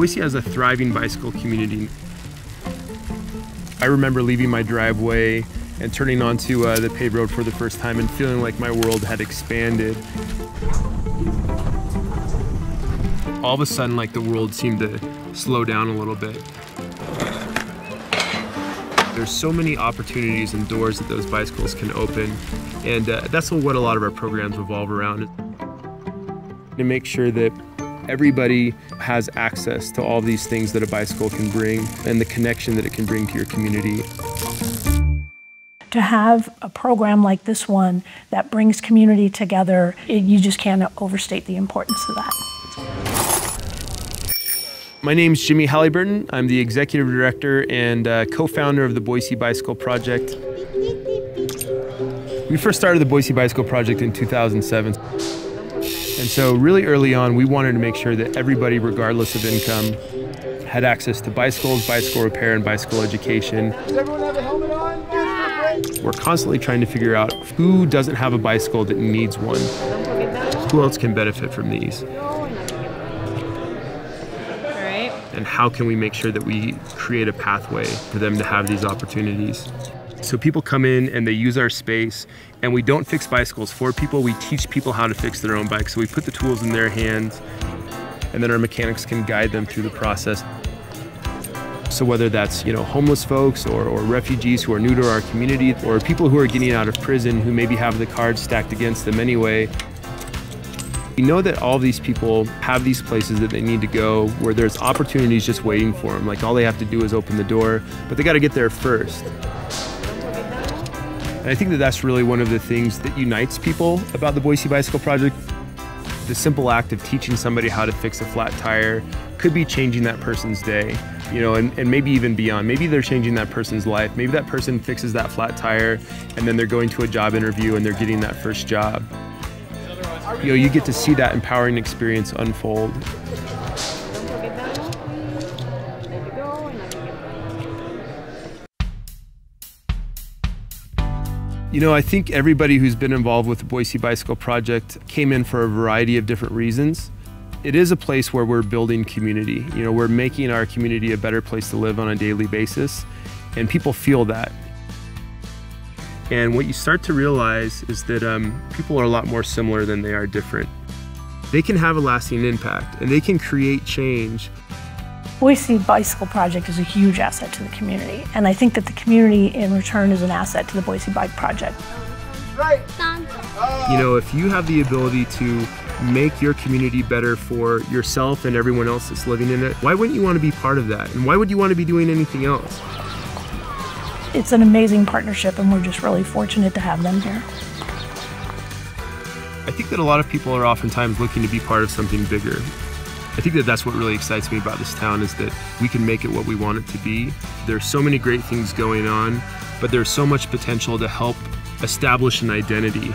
Boise has a thriving bicycle community. I remember leaving my driveway and turning onto uh, the paved road for the first time and feeling like my world had expanded. All of a sudden, like the world seemed to slow down a little bit. There's so many opportunities and doors that those bicycles can open, and uh, that's what a lot of our programs revolve around. To make sure that everybody has access to all these things that a bicycle can bring and the connection that it can bring to your community. To have a program like this one that brings community together, it, you just can't overstate the importance of that. My name is Jimmy Halliburton. I'm the executive director and uh, co founder of the Boise Bicycle Project. We first started the Boise Bicycle Project in 2007. And so, really early on, we wanted to make sure that everybody, regardless of income, had access to bicycles, bicycle repair, and bicycle education. Does everyone have a helmet on? We're constantly trying to figure out who doesn't have a bicycle that needs one. Who else can benefit from these? And how can we make sure that we create a pathway for them to have these opportunities? So people come in and they use our space and we don't fix bicycles for people, we teach people how to fix their own bikes. So we put the tools in their hands and then our mechanics can guide them through the process. So whether that's you know homeless folks or, or refugees who are new to our community or people who are getting out of prison who maybe have the cards stacked against them anyway, we know that all these people have these places that they need to go where there's opportunities just waiting for them. Like all they have to do is open the door, but they got to get there first. And I think that that's really one of the things that unites people about the Boise Bicycle Project. The simple act of teaching somebody how to fix a flat tire could be changing that person's day, you know, and, and maybe even beyond. Maybe they're changing that person's life. Maybe that person fixes that flat tire and then they're going to a job interview and they're getting that first job. You know, you get to see that empowering experience unfold. You know, I think everybody who's been involved with the Boise Bicycle Project came in for a variety of different reasons. It is a place where we're building community. You know, we're making our community a better place to live on a daily basis, and people feel that. And what you start to realize is that um, people are a lot more similar than they are different. They can have a lasting impact and they can create change Boise Bicycle Project is a huge asset to the community, and I think that the community in return is an asset to the Boise Bike Project. Right. You know, if you have the ability to make your community better for yourself and everyone else that's living in it, why wouldn't you want to be part of that? And why would you want to be doing anything else? It's an amazing partnership, and we're just really fortunate to have them here. I think that a lot of people are oftentimes looking to be part of something bigger. I think that that's what really excites me about this town is that we can make it what we want it to be. There's so many great things going on, but there's so much potential to help establish an identity